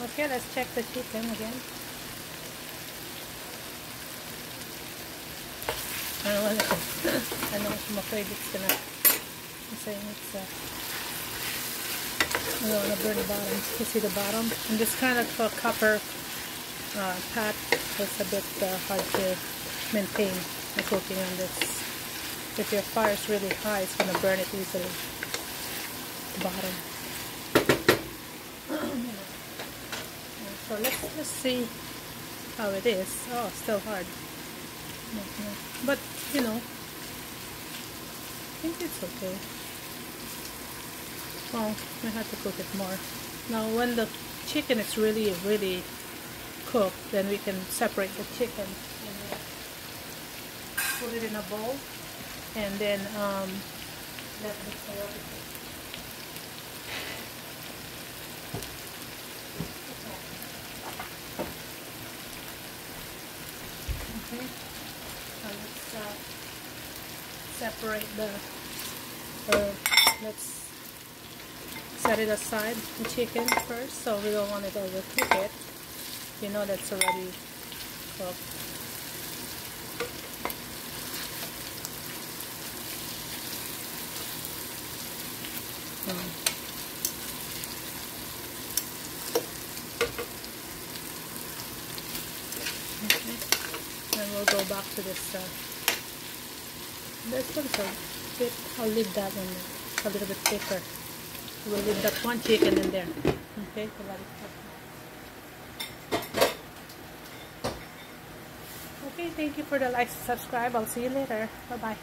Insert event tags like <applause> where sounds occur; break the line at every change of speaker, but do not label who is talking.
Okay, let's check the chicken again. I don't know, <coughs> I know I'm afraid it's gonna, I'm saying it's, uh, I don't want to burn the bottom. You see the bottom? And this kind of uh, copper uh, pat is a bit uh, hard to maintain the cooking on this. If your fire is really high, it's gonna burn it easily. The bottom. So let's just see how it is. Oh, still hard. But, you know, I think it's okay. Well, I have to cook it more. Now, when the chicken is really, really cooked, then we can separate the chicken put it in a bowl and then um, let the Okay, now let's uh, separate the, let's set it aside, the chicken first, so we don't want to overcook it. You know that's already cooked. Hmm. We'll go back to this uh, this one's a bit I'll leave that one a little bit thicker. We'll leave that one chicken in there. Okay okay thank you for the like subscribe. I'll see you later. Bye bye